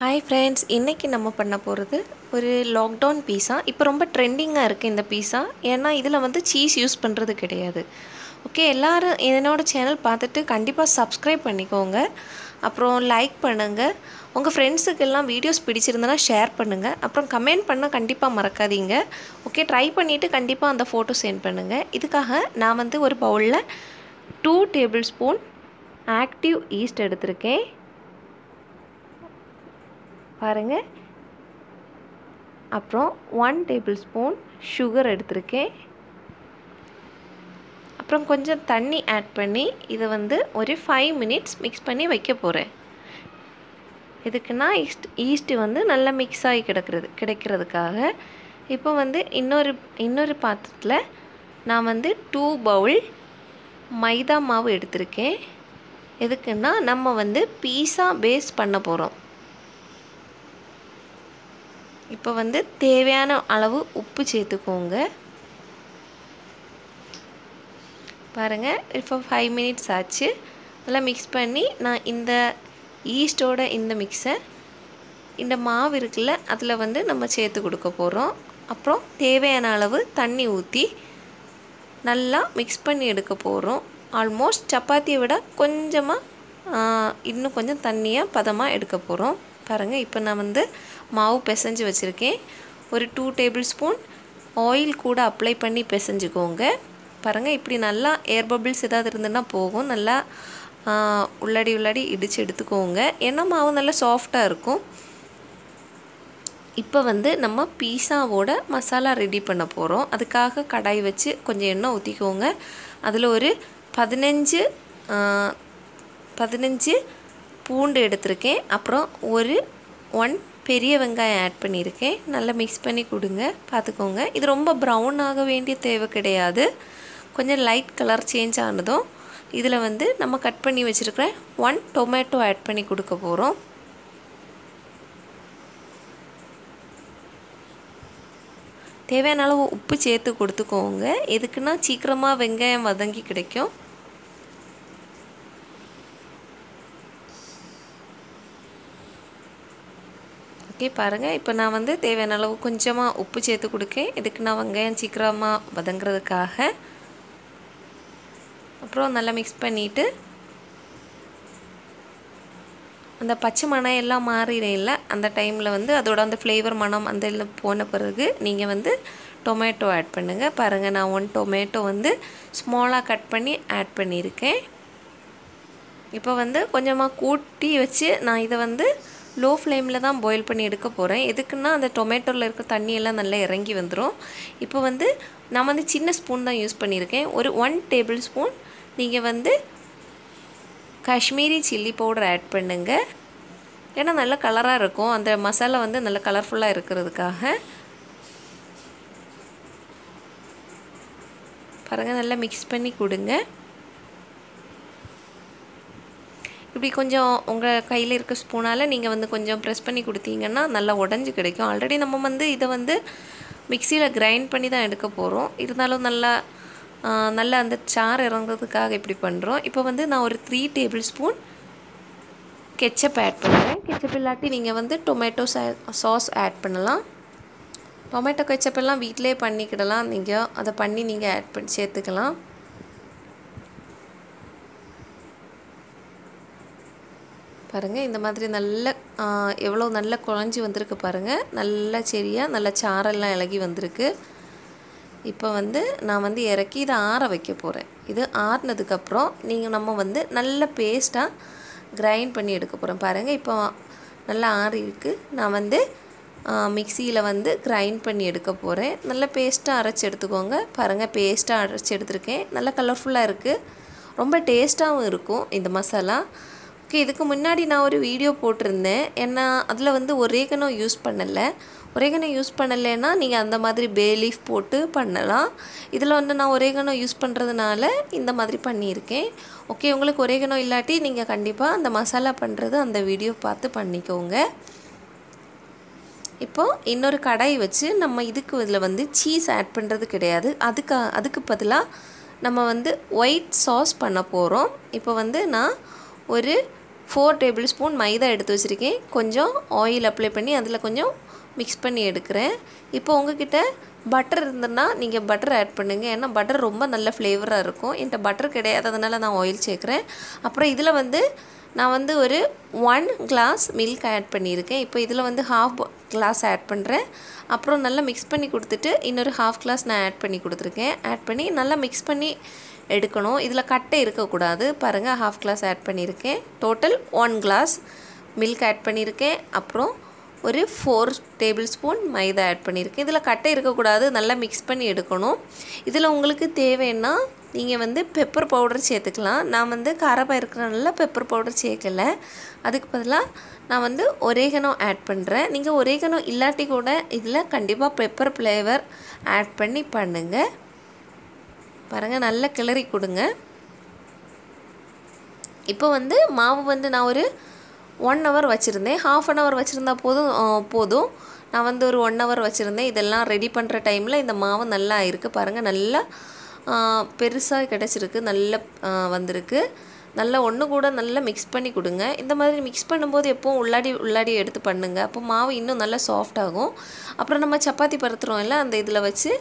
Hi friends இன்றைக்கி நம்ம பண்ண போகிறது ஒரு லாக்டவுன் பீஸா இப்போ ரொம்ப ட்ரெண்டிங்காக இருக்குது இந்த பீஸா ஏன்னா இதில் வந்து சீஸ் யூஸ் பண்ணுறது கிடையாது. ஓகே எல்லோரும் என்னோடய சேனல் பார்த்துட்டு கண்டிப்பாக சப்ஸ்கிரைப் பண்ணிக்கோங்க. அப்புறம் லைக் பண்ணுங்கள் உங்கள் ஃப்ரெண்ட்ஸுக்கெல்லாம் வீடியோஸ் பிடிச்சிருந்தனா ஷேர் பண்ணுங்கள் அப்புறம் கமெண்ட் பண்ணால் கண்டிப்பாக மறக்காதீங்க. ஓகே ட்ரை பண்ணிவிட்டு கண்டிப்பாக அந்த ஃபோட்டோ சென்ட் பண்ணுங்கள் இதுக்காக நான் வந்து ஒரு பவுலில் two tablespoon active yeast எடுத்திருக்கேன். பாருங்கள் அப்புறம் ஒன் டேபிள் ஸ்பூன் சுகர் எடுத்திருக்கேன். அப்புறம் கொஞ்சம் தண்ணி ஆட் பண்ணி இதை வந்து ஒரு ஃபைவ் மினிட்ஸ் மிக்ஸ் பண்ணி வைக்க போகிறேன் இதுக்குன்னா ஈஸ்ட் ஈஸ்ட்டு வந்து நல்லா மிக்ஸ் ஆகி கிடக்கிறது கிடைக்கிறதுக்காக. இப்போ வந்து இன்னொரு இன்னொரு பாத்திரத்தில் நான் வந்து டூ பவுல் மைதா மாவு எடுத்திருக்கேன். எதுக்குன்னா நம்ம வந்து பீஸா பேஸ் பண்ண போகிறோம் இப்போ வந்து தேவையான அளவு உப்பு சேர்த்துக்கோங்க. பாருங்கள் இப்போ ஃபைவ் மினிட்ஸ் ஆச்சு. நல்லா மிக்ஸ் பண்ணி நான் இந்த ஈஸ்டோட இந்த மிக்ஸை இந்த மாவு இருக்குல்ல அதில் வந்து நம்ம சேர்த்து கொடுக்க போகிறோம் அப்புறம் தேவையான அளவு தண்ணி ஊற்றி நல்லா மிக்ஸ் பண்ணி எடுக்க போகிறோம் ஆல்மோஸ்ட் சப்பாத்தியை விட கொஞ்சமாக இன்னும் கொஞ்சம் தண்ணியாக பதமாக எடுக்க போகிறோம் பாருங்கள் இப்போ நான் வந்து மாவு பிசைஞ்சு வச்சுருக்கேன். ஒரு டூ டேபிள் ஸ்பூன் ஆயில் கூட அப்ளை பண்ணி பிசைஞ்சுக்கோங்க. பாருங்கள் இப்படி நல்லா ஏர் பபிள்ஸ் ஏதாவது இருந்துன்னா போகும். நல்லா உள்ளாடி உள்ளாடி இடித்து எடுத்துக்கோங்க. ஏன்னா மாவு நல்லா சாஃப்டாக இருக்கும். இப்போ வந்து நம்ம பீஸாவோட மசாலா ரெடி பண்ண போகிறோம் அதுக்காக கடாய் வச்சு கொஞ்சம் எண்ணெய் ஊற்றிக்கோங்க அதில் ஒரு பதினஞ்சு பதினஞ்சு பூண்டு எடுத்திருக்கேன். அப்புறம் ஒரு ஒன் பெரிய வெங்காயம் ஆட் பண்ணியிருக்கேன். நல்லா மிக்ஸ் பண்ணி கொடுங்க. பார்த்துக்கோங்க. இது ரொம்ப ப்ரௌன் ஆக வேண்டிய தேவை கிடையாது. கொஞ்சம் லைட் கலர் சேஞ்ச் ஆனதும் இதில் வந்து நம்ம கட் பண்ணி வச்சுருக்கிற ஒன் டொமேட்டோ ஆட் பண்ணி கொடுக்க போகிறோம் தேவையான அளவு உப்பு சேர்த்து கொடுத்துக்கோங்க. எதுக்குன்னா சீக்கிரமாக வெங்காயம் வதங்கி கிடைக்கும். ஓகே பாருங்கள் இப்போ நான் வந்து தேவையான அளவு கொஞ்சமாக உப்பு சேர்த்து கொடுக்கேன். இதுக்கு நான் வெங்காயம் சீக்கிரமாக வதங்குறதுக்காக. அப்புறம் நல்லா மிக்ஸ் பண்ணிவிட்டு அந்த பச்சை மணம் எல்லாம் மாறிடையில அந்த டைமில் வந்து அதோட அந்த ஃப்ளேவர் மனம் அந்த இதில் போன பிறகு நீங்கள் வந்து டொமேட்டோ ஆட் பண்ணுங்கள் பாருங்கள் நான் ஒன் டொமேட்டோ வந்து ஸ்மாலாக கட் பண்ணி ஆட் பண்ணியிருக்கேன். இப்போ வந்து கொஞ்சமாக கூட்டி வச்சு நான் இதை வந்து லோ ஃப்ளேமில் தான் பாயில் பண்ணி எடுக்க போகிறேன் எதுக்குன்னா அந்த டொமேட்டோவில் இருக்க தண்ணியெல்லாம் நல்லா இறங்கி வந்துடும் இப்போ வந்து நான் வந்து சின்ன ஸ்பூன் தான் யூஸ் பண்ணியிருக்கேன். ஒரு ஒன் டேபிள் ஸ்பூன் நீங்கள் வந்து காஷ்மீரி சில்லி பவுடர் ஆட் பண்ணுங்கள் ஏன்னா நல்ல கலராக இருக்கும். அந்த மசாலா வந்து நல்ல கலர்ஃபுல்லாக இருக்கிறதுக்காக. பாருங்கள் நல்லா மிக்ஸ் பண்ணி கொடுங்க. இப்படி கொஞ்சம் உங்கள் கையில் இருக்க ஸ்பூனால் நீங்கள் வந்து கொஞ்சம் ப்ரெஸ் பண்ணி கொடுத்தீங்கன்னா நல்லா உடஞ்சி கிடைக்கும். ஆல்ரெடி நம்ம வந்து இதை வந்து மிக்சியில் கிரைண்ட் பண்ணி தான் எடுக்க போகிறோம் இருந்தாலும் நல்லா நல்லா அந்த சார் இறங்குறதுக்காக இப்படி பண்ணுறோம் இப்போ வந்து நான் ஒரு three tablespoon ketchup add பண்ணுறேன் கெச்சப் இல்லாட்டி நீங்கள் வந்து டொமேட்டோ சாஸ் ஆட் பண்ணலாம். டொமேட்டோ கெச்சப் எல்லாம் வீட்டிலே பண்ணிக்கிடலாம். நீங்கள் அதை பண்ணி நீங்கள் ஆட் பண்ணி சேர்த்துக்கலாம். பாருங்கள் இந்த மாதிரி நல்ல எவ்வளோ நல்ல குழஞ்சி வந்திருக்கு பாருங்கள் நல்ல செடியாக நல்ல சாரெல்லாம் இலகி வந்திருக்கு. இப்போ வந்து நான் வந்து இறக்கி இதை ஆற வைக்க போகிறேன் இது ஆறினதுக்கப்புறம் நீங்கள் நம்ம வந்து நல்ல பேஸ்ட்டாக கிரைண்ட் பண்ணி எடுக்க போகிறோம் பாருங்கள் இப்போ நல்லா ஆறி இருக்குது நான் வந்து மிக்சியில் வந்து கிரைண்ட் பண்ணி எடுக்க போகிறேன் நல்ல பேஸ்ட்டாக அரைச்சி எடுத்துக்கோங்க. பாருங்கள் பேஸ்ட்டாக அரைச்சி எடுத்துருக்கேன். நல்லா கலர்ஃபுல்லாக இருக்குது ரொம்ப டேஸ்ட்டாகவும் இருக்கும். இந்த மசாலா. ஓகே இதுக்கு முன்னாடி நான் ஒரு வீடியோ போட்டிருந்தேன். ஏன்னா அதில் வந்து ஒரேகனோ யூஸ் பண்ணலை. ஒரேகனோ யூஸ் பண்ணலைன்னா நீங்கள் அந்த மாதிரி பே லீஃப் போட்டு பண்ணலாம். இதில் வந்து நான் ஒரேகனோ யூஸ் பண்ணுறதுனால இந்த மாதிரி பண்ணியிருக்கேன். ஓகே உங்களுக்கு ஒரேகனோ இல்லாட்டி நீங்கள் கண்டிப்பாக அந்த மசாலா பண்ணுறது அந்த வீடியோ பார்த்து பண்ணிக்கோங்க. இப்போது இன்னொரு கடாய் வச்சு நம்ம இதுக்கு இதில் வந்து சீஸ் ஆட் பண்ணுறது கிடையாது. அதுக்கு அதுக்கு பதிலாக நம்ம வந்து ஒயிட் சாஸ் பண்ண போகிறோம் இப்போ வந்து நான் ஒரு ஃபோர் டேபிள் ஸ்பூன் மைதா எடுத்து வச்சுருக்கேன். கொஞ்சம் ஆயில் அப்ளை பண்ணி அதில் கொஞ்சம் மிக்ஸ் பண்ணி எடுக்கிறேன். இப்போ உங்ககிட்ட பட்டர் இருந்ததுன்னா நீங்கள் பட்டர் ஆட் பண்ணுங்கள் ஏன்னா பட்டர் ரொம்ப நல்ல ஃப்ளேவராக இருக்கும். என்கிட்ட பட்டர் கிடையாததுனால நான் ஆயில் சேர்க்குறேன். அப்புறம் இதில் வந்து நான் வந்து ஒரு ஒன் கிளாஸ் மில்க் ஆட் பண்ணியிருக்கேன். இப்போ இதில் வந்து ஹாஃப் கிளாஸ் ஆட் பண்ணுறேன் அப்புறம் நல்லா மிக்ஸ் பண்ணி கொடுத்துட்டு இன்னொரு ஹாஃப் கிளாஸ் நான் ஆட் பண்ணி கொடுத்துருக்கேன். ஆட் பண்ணி நல்லா மிக்ஸ் பண்ணி எடுக்கணும். இதில் கட்டை இருக்கக்கூடாது. பாருங்கள் ஹாஃப் கிளாஸ் ஆட் பண்ணியிருக்கேன். Total one glass milk add பண்ணியிருக்கேன். அப்புறம் ஒரு ஃபோர் டேபிள் ஸ்பூன் மைதா ஆட் பண்ணியிருக்கேன். இதில் கட்டை இருக்கக்கூடாது. நல்லா மிக்ஸ் பண்ணி எடுக்கணும். இதில் உங்களுக்கு தேவைன்னா நீங்கள் வந்து பெப்பர் பவுடர் சேர்த்துக்கலாம். நான் வந்து காரமாக இருக்கிறனால பெப்பர் பவுடர் சேர்க்கலை. அதுக்கு பதிலாக நான் வந்து ஒரேகனோ ஆட் பண்ணுறேன் நீங்கள் ஒரேகனோ இல்லாட்டி கூட இதில் கண்டிப்பாக பெப்பர் ஃப்ளேவர் ஆட் பண்ணி பண்ணுங்கள் பாருங்கள் நல்லா கிளறி கொடுங்க. இப்போ வந்து மாவு வந்து நான் ஒரு ஒன் ஹவர் வச்சுருந்தேன். ஹாஃப் அன் ஹவர் வச்சுருந்தா போதும் போதும். நான் வந்து ஒரு ஒன் ஹவர் வச்சுருந்தேன். இதெல்லாம் ரெடி பண்ணுற டைமில் இந்த மாவு நல்லா இருக்குது பாருங்கள் நல்லா பெருசாக கிடச்சிருக்கு. நல்லா வந்திருக்கு. நல்லா ஒன்று கூட நல்லா மிக்ஸ் பண்ணி கொடுங்க. இந்த மாதிரி மிக்ஸ் பண்ணும்போது எப்போவும் உள்ளாடி உள்ளாடி எடுத்து பண்ணுங்கள் அப்போ மாவு இன்னும் நல்லா சாஃப்ட் ஆகும். அப்புறம் நம்ம சப்பாத்தி பருத்துறோம் இல்லை அந்த இதில் வச்சு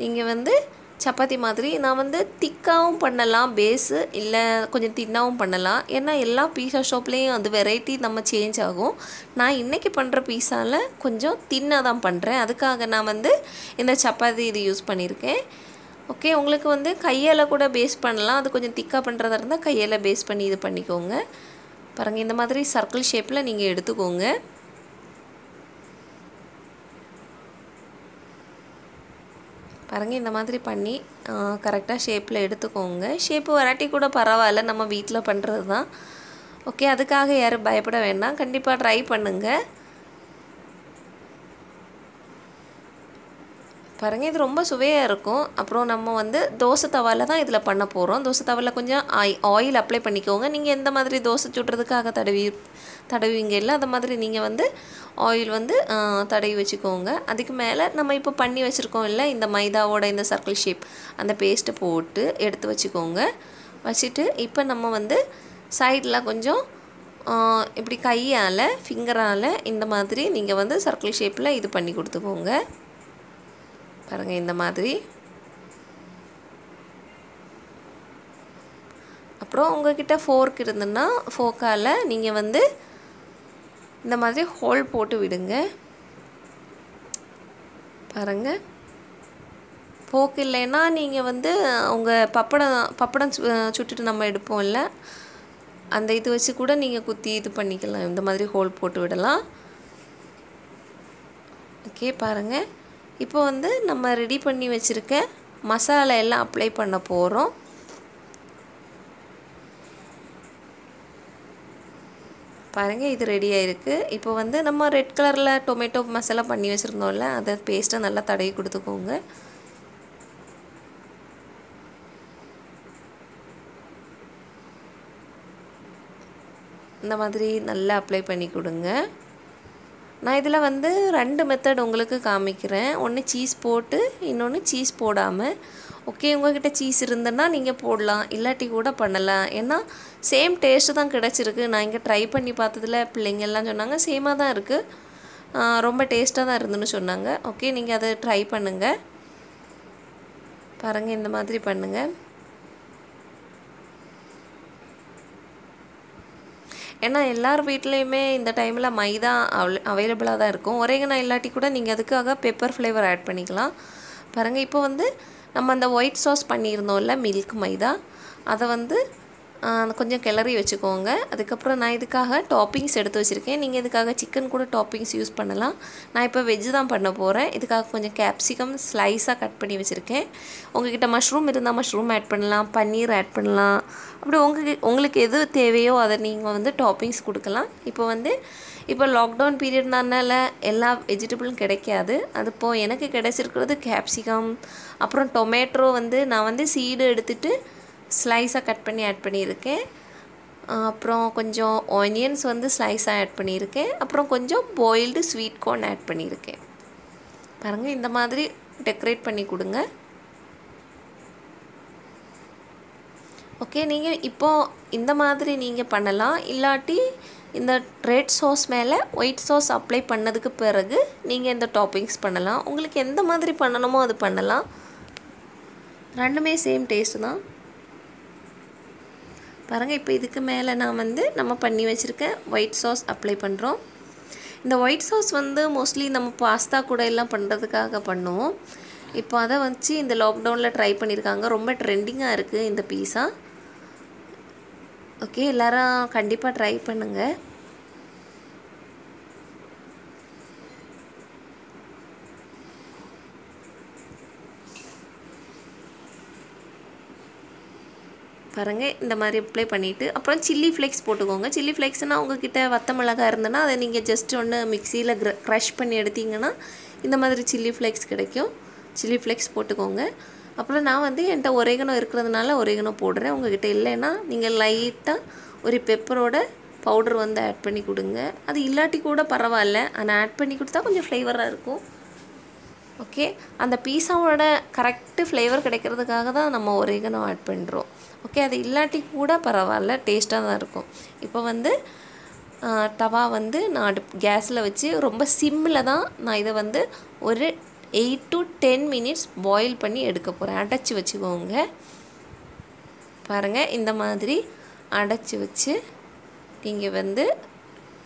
நீங்கள் வந்து சப்பாத்தி மாதிரி நான் வந்து திக்காகவும் பண்ணலாம் பேஸு இல்லை கொஞ்சம் தின்னாகவும் பண்ணலாம். ஏன்னா எல்லா பீஸா ஷாப்லேயும் அது வெரைட்டி நம்ம சேஞ்ச் ஆகும். நான் இன்றைக்கி பண்ணுற பீஸாவில் கொஞ்சம் தின்னாக தான் பண்ணுறேன் அதுக்காக நான் வந்து இந்த சப்பாத்தி இது யூஸ் பண்ணியிருக்கேன். ஓகே உங்களுக்கு வந்து கையால் கூட பேஸ் பண்ணலாம். அது கொஞ்சம் திக்காக பண்ணுறதா இருந்தால் கையால் பேஸ் பண்ணி இது பண்ணிக்கோங்க. பாருங்கள் இந்த மாதிரி சர்க்கிள் ஷேப்பில் நீங்கள் எடுத்துக்கோங்க. பாருங்கள் இந்த மாதிரி பண்ணி கரெக்டாக ஷேப்பில் எடுத்துக்கோங்க. ஷேப்பு வராட்டி கூட பரவாயில்ல நம்ம வீட்டில் பண்ணுறது தான் ஓகே அதுக்காக யாரும் பயப்பட வேண்டாம். கண்டிப்பாக ட்ரை பண்ணுங்கள் பாருங்கள் இது ரொம்ப சுவையாக இருக்கும். அப்புறம் நம்ம வந்து தோசை தவாவில் தான் இதில் பண்ண போகிறோம் தோசை தவாவில் கொஞ்சம் ஆய் ஆயில் அப்ளை பண்ணிக்கோங்க. நீங்கள் எந்த மாதிரி தோசை சுடுறதுக்காக தடவி தடவிங்க இல்லை அந்த மாதிரி நீங்கள் வந்து ஆயில் வந்து தடவி வச்சுக்கோங்க. அதுக்கு மேலே நம்ம இப்போ பண்ணி வச்சுருக்கோம் இல்லை இந்த மைதாவோட இந்த சர்க்கிள் ஷேப் அந்த பேஸ்ட்டை போட்டு எடுத்து வச்சுக்கோங்க. வச்சுட்டு இப்போ நம்ம வந்து சைடில் கொஞ்சம் இப்படி கையால் ஃபிங்கரால் இந்த மாதிரி நீங்கள் வந்து சர்க்கிள் ஷேப்பில் இது பண்ணி கொடுத்துக்கோங்க. பாருங்கள் இந்த மாதிரி. அப்புறம் உங்ககிட்ட ஃபோர்க் இருந்துன்னா ஃபோக்கால் நீங்கள் வந்து இந்த மாதிரி ஹோல் போட்டு விடுங்க. பாருங்கள் ஃபோக் இல்லைன்னா நீங்கள் வந்து உங்கள் பப்படம் பப்படம் சுட்டுட்டு நம்ம எடுப்போம்ல. அந்த இது வச்சு கூட நீங்கள் குத்தி இது பண்ணிக்கலாம். இந்த மாதிரி ஹோல் போட்டு விடலாம். ஓகே பாருங்கள் இப்போ வந்து நம்ம ரெடி பண்ணி வச்சுருக்க மசாலா எல்லாம் அப்ளை பண்ண போகிறோம் பாருங்கள் இது ரெடி ஆகிருக்கு இப்போ வந்து நம்ம ரெட் கலரில் டொமேட்டோ மசாலா பண்ணி வச்சுருந்தோம்ல அதை பேஸ்ட்டை நல்லா தடவி கொடுத்துக்கோங்க. இந்த மாதிரி நல்லா அப்ளை பண்ணி கொடுங்க. நான் இதில் வந்து ரெண்டு மெத்தட் உங்களுக்கு காமிக்கிறேன். ஒன்று சீஸ் போட்டு இன்னொன்று சீஸ் போடாமல் ஓகே உங்கள்கிட்ட சீஸ் இருந்ததுன்னா நீங்கள் போடலாம். இல்லாட்டி கூட பண்ணலாம். ஏன்னா சேம் டேஸ்ட்டு தான் கிடச்சிருக்கு. நான் இங்கே ட்ரை பண்ணி பார்த்ததில் பிள்ளைங்கள்லாம் சொன்னாங்க சேமாக தான் இருக்குது ரொம்ப டேஸ்ட்டாக தான் இருந்துன்னு சொன்னாங்க. ஓகே நீங்கள் அதை ட்ரை பண்ணுங்கள் பாருங்கள் இந்த மாதிரி பண்ணுங்கள் ஏன்னா எல்லார் வீட்லேயுமே இந்த டைமில் மைதா அவ் அவைலபிளாக தான் இருக்கும். ஒரேகனா இல்லாட்டி கூட நீங்கள் அதுக்காக பெப்பர் ஃப்ளேவர் ஆட் பண்ணிக்கலாம். பாருங்கள் இப்போ வந்து நம்ம அந்த ஒயிட் சாஸ் பண்ணியிருந்தோம்ல மில்க் மைதா அதை வந்து கொஞ்சம் கிளறி வச்சுக்கோங்க. அதுக்கப்புறம் நான் இதுக்காக டாப்பிங்ஸ் எடுத்து வச்சுருக்கேன். நீங்கள் இதுக்காக சிக்கன் கூட டாப்பிங்ஸ் யூஸ் பண்ணலாம். நான் இப்போ வெஜ்ஜு தான் பண்ண போகிறேன் இதுக்காக கொஞ்சம் கேப்சிகம் ஸ்லைஸாக கட் பண்ணி வச்சுருக்கேன். உங்ககிட்ட மஷ்ரூம் இருந்தால் மஷ்ரூம் ஆட் பண்ணலாம். பன்னீர் ஆட் பண்ணலாம். அப்படி உங்களுக்கு உங்களுக்கு எது தேவையோ அதை நீங்கள் வந்து டாப்பிங்ஸ் கொடுக்கலாம். இப்போ வந்து இப்போ லாக்டவுன் பீரியட்னால எல்லா வெஜிடபிளும் கிடைக்காது. அது இப்போது எனக்கு கிடைச்சிருக்கிறது கேப்சிகம் அப்புறம் டொமேட்டோ வந்து நான் வந்து சீடு எடுத்துகிட்டு ஸ்லைஸாக கட் பண்ணி ஆட் பண்ணியிருக்கேன். அப்புறம் கொஞ்சம் ஆனியன்ஸ் வந்து ஸ்லைஸாக ஆட் பண்ணியிருக்கேன். அப்புறம் கொஞ்சம் பாயில்டு ஸ்வீட் கார்ன் ஆட் பண்ணியிருக்கேன். பாருங்கள் இந்த மாதிரி டெக்கரேட் பண்ணி கொடுங்க. ஓகே நீங்கள் இப்போது இந்த மாதிரி நீங்கள் பண்ணலாம். இல்லாட்டி இந்த ரெட் சாஸ் மேலே ஒயிட் சாஸ் அப்ளை பண்ணதுக்கு பிறகு நீங்கள் இந்த டாப்பிங்ஸ் பண்ணலாம். உங்களுக்கு எந்த மாதிரி பண்ணணுமோ அது பண்ணலாம். ரெண்டுமே சேம் டேஸ்ட்டு தான். பாருங்கள் இப்போ இதுக்கு மேலே நான் வந்து நம்ம பண்ணி வச்சுருக்கேன் ஒயிட் சாஸ் அப்ளை பண்ணுறோம் இந்த ஒயிட் சாஸ் வந்து மோஸ்ட்லி நம்ம பாஸ்தா கூட எல்லாம் பண்ணுறதுக்காக பண்ணுவோம். இப்போ அதை வச்சு இந்த லாக்டவுனில் ட்ரை பண்ணியிருக்காங்க ரொம்ப ட்ரெண்டிங்காக இருக்குது இந்த பீஸா ஓகே எல்லோரும் கண்டிப்பாக ட்ரை பண்ணுங்கள் பாருங்கள் இந்த மாதிரி அப்ளை பண்ணிவிட்டு அப்புறம் சில்லி ஃப்ளேக்ஸ் போட்டுக்கோங்க. சில்லி ஃப்ளேக்ஸ்னால் உங்ககிட்ட வத்த மிளகா இருந்ததுன்னா அதை நீங்கள் ஜஸ்ட் ஒன்று மிக்சியில் க்ர க்ரஷ் பண்ணி எடுத்தீங்கன்னா இந்த மாதிரி சில்லி ஃப்ளேக்ஸ் கிடைக்கும். சில்லி ஃப்ளேக்ஸ் போட்டுக்கோங்க. அப்புறம் நான் வந்து என்கிட்ட ஒரேகனம் இருக்கிறதுனால ஒரேகனம் போடுறேன். உங்ககிட்ட இல்லைன்னா நீங்கள் லைட்டாக ஒரு பெப்பரோட பவுடர் வந்து ஆட் பண்ணி கொடுங்க. அது இல்லாட்டி கூட பரவாயில்ல. ஆனால் ஆட் பண்ணி கொடுத்தா கொஞ்சம் ஃப்ளேவராக இருக்கும். ஓகே அந்த பீஸாவோட கரெக்டு ஃப்ளேவர் கிடைக்கிறதுக்காக தான் நம்ம ஒரேகனம் ஆட் பண்ணுறோம் ஓகே அது இல்லாட்டி கூட பரவாயில்ல டேஸ்ட்டாக தான் இருக்கும். இப்போ வந்து தவா வந்து நான் அடுப் கேஸில் வச்சு ரொம்ப சிம்மில் தான் நான் இதை வந்து ஒரு eight to ten minutes boil பண்ணி எடுக்க போகிறேன் அடைச்சி வச்சுக்கோங்க. பாருங்கள் இந்த மாதிரி அடைச்சி வச்சு நீங்கள் வந்து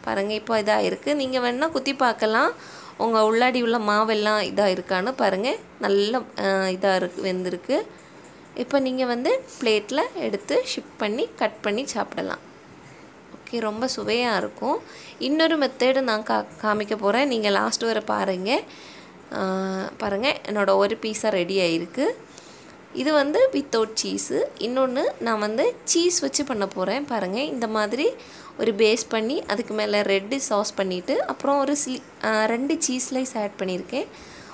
பாருங்கள் இப்போ இதாக இருக்குது நீங்கள் வேணால் குத்தி பார்க்கலாம். உங்கள் உள்ளாடி உள்ள மாவெல்லாம் இதாக இருக்கான்னு பாருங்கள் நல்ல இதாக இருக்கு வெந்திருக்கு. இப்போ நீங்கள் வந்து பிளேட்டில் எடுத்து ஷிப் பண்ணி கட் பண்ணி சாப்பிடலாம். ஓகே ரொம்ப சுவையாக இருக்கும். இன்னொரு மெத்தேடு நான் கா காமிக்க போகிறேன் நீங்கள் லாஸ்ட் வரை பாருங்கள் பாருங்கள் என்னோடய ஒரு பீஸாக ரெடி ஆகிருக்கு இது வந்து வித்தவுட் சீஸு இன்னொன்று நான் வந்து சீஸ் வச்சு பண்ண போகிறேன் பாருங்கள் இந்த மாதிரி ஒரு பேஸ் பண்ணி அதுக்கு மேலே ரெட்டு சாஸ் பண்ணிவிட்டு அப்புறம் ஒரு ஸ்லி ரெண்டு சீஸ் ஸ்லைஸ் ஆட் பண்ணியிருக்கேன்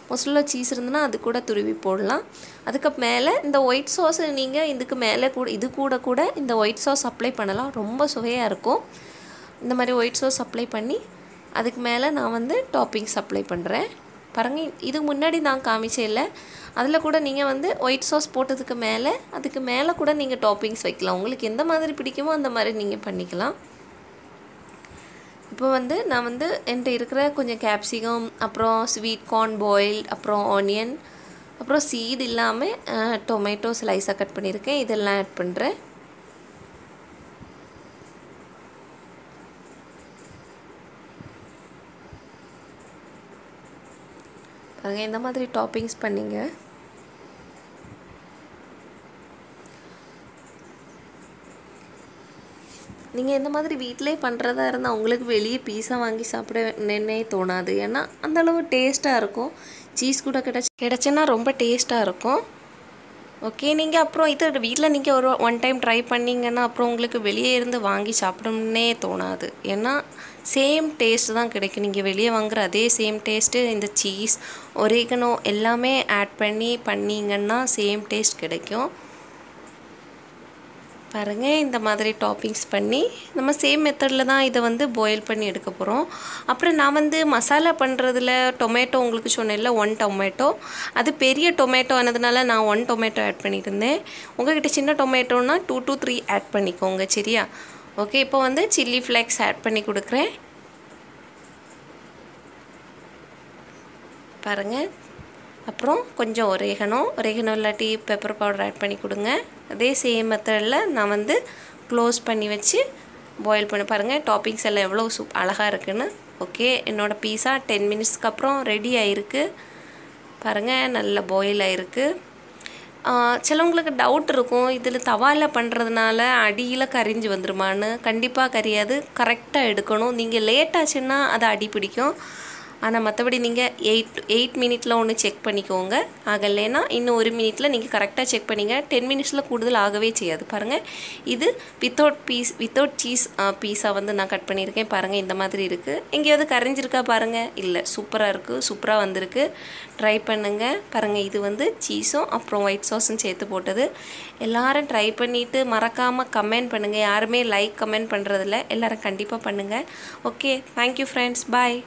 மொசல்ல சீஸ் இருந்ததுன்னா அது கூட துருவி போடலாம். அதுக்கு மேலே இந்த ஒயிட் சாஸ் நீங்கள் இதுக்கு மேலே கூட இது கூட கூட இந்த ஒயிட் சாஸ் அப்ளை பண்ணலாம். ரொம்ப சுவையாக இருக்கும். இந்த மாதிரி ஒயிட் சாஸ் அப்ளை பண்ணி அதுக்கு மேலே நான் வந்து டாப்பிங்ஸ் அப்ளை பண்ணுறேன் பாருங்கள் இதுக்கு முன்னாடி நான் காமிச்சே இல்லை. அதில் கூட நீங்கள் வந்து ஒயிட் சாஸ் போட்டதுக்கு மேலே அதுக்கு மேலே கூட நீங்கள் டாப்பிங்ஸ் வைக்கலாம். உங்களுக்கு எந்த மாதிரி பிடிக்குமோ அந்த மாதிரி நீங்கள் பண்ணிக்கலாம். இப்போ வந்து நான் வந்து என்கிட்ட இருக்கிற கொஞ்சம் கேப்சிகம் அப்புறம் ஸ்வீட் கார்ன் பாயில் அப்புறம் ஆனியன் அப்புறம் சீடு இல்லாமல் டொமேட்டோ ஸ்லைஸாக கட் பண்ணியிருக்கேன். இதெல்லாம் ஆட் பண்ணுறேன் பாருங்கள் இந்த மாதிரி டாப்பிங்ஸ் பண்ணிங்க. நீங்கள் இந்த மாதிரி வீட்டிலே பண்ணுறதா இருந்தால் உங்களுக்கு வெளியே பீஸா வாங்கி சாப்பிட நின்னே தோணாது. ஏன்னா அந்தளவு டேஸ்ட்டாக இருக்கும். சீஸ் கூட கிடச்சி கிடச்சுன்னா ரொம்ப டேஸ்ட்டாக இருக்கும். ஓகே நீங்கள் அப்புறம் இது வீட்டில் நீங்கள் ஒரு ஒன் டைம் ட்ரை பண்ணிங்கன்னா அப்புறம் உங்களுக்கு வெளியே இருந்து வாங்கி சாப்பிடணும்னே தோணாது. ஏன்னா சேம் டேஸ்ட் தான் கிடைக்கும். நீங்கள் வெளியே வாங்குற அதே சேம் டேஸ்ட்டு இந்த சீஸ் ஒரேகனோ எல்லாமே ஆட் பண்ணி பண்ணிங்கன்னா சேம் டேஸ்ட் கிடைக்கும். பாருங்கள் இந்த மாதிரி டாப்பிங்ஸ் பண்ணி நம்ம சேம் மெத்தடில் தான் இதை வந்து பாயில் பண்ணி எடுக்க போகிறோம் அப்புறம் நான் வந்து மசாலா பண்ணுறதுல டொமேட்டோ உங்களுக்கு சொன்னேன்ல ஒன் டொமேட்டோ அது பெரிய டொமேட்டோ ஆனதுனால நான் ஒன் டொமேட்டோ ஆட் பண்ணியிருந்தேன் உங்கள்கிட்ட சின்ன டொமேட்டோனா டூ டூ த்ரீ ஆட் பண்ணிக்கோங்க சரியா? ஓகே இப்போ வந்து சில்லி ஃப்ளேக்ஸ் ஆட் பண்ணி கொடுக்குறேன். பாருங்கள் அப்புறம் கொஞ்சம் ஒரேகனோ ஒரேகனோ இல்லாட்டி பெப்பர் பவுடர் ஆட் பண்ணி கொடுங்க. அதே சேம் மெத்தடில் நான் வந்து க்ளோஸ் பண்ணி வச்சு பாயில் பண்ணி. பாருங்கள் டாப்பிங்ஸ் எல்லாம் எவ்வளோ சூப் அழகாக இருக்குன்னு. ஓகே என்னோடய பீஸா டென் மினிட்ஸ்க்கு அப்புறம் ரெடி ஆகிருக்கு பாருங்கள் நல்ல பாயில் ஆகிருக்கு சிலவங்களுக்கு டவுட் இருக்கும். இதில் தவாவில் பண்ணுறதுனால அடியில் கரிஞ்சு வந்துருமான்னு. கண்டிப்பாக கரியாது. கரெக்டாக எடுக்கணும். நீங்கள் லேட் ஆச்சுன்னா அது அடி பிடிக்கும் ஆனால் மற்றபடி நீங்கள் எயிட் எயிட் மினிட்ல ஒன்று செக் பண்ணிக்கோங்க. ஆகலைன்னா இன்னும் ஒரு மினிட்ல நீங்கள் கரெக்டாக செக் பண்ணிங்க. டென் மினிட்ஸில் கூடுதல் ஆகவே செய்யாது. பாருங்கள் இது without piece without cheese pizza வந்து நான் கட் பண்ணியிருக்கேன். பாருங்கள் இந்த மாதிரி இருக்குது எங்கேயாவது கரைஞ்சிருக்கா பாருங்கள் இல்லை சூப்பராக இருக்குது சூப்பராக வந்திருக்கு. ட்ரை பண்ணுங்கள் பாருங்கள் இது வந்து சீஸும் அப்புறம் ஒயிட் சாஸும் சேர்த்து போட்டது. எல்லாரும் ட்ரை பண்ணிவிட்டு மறக்காமல் கமெண்ட் பண்ணுங்கள் யாருமே லைக் கமெண்ட் பண்ணுறதில்ல எல்லாரும் கண்டிப்பாக பண்ணுங்கள் ஓகே தேங்க்யூ ஃப்ரெண்ட்ஸ் பாய்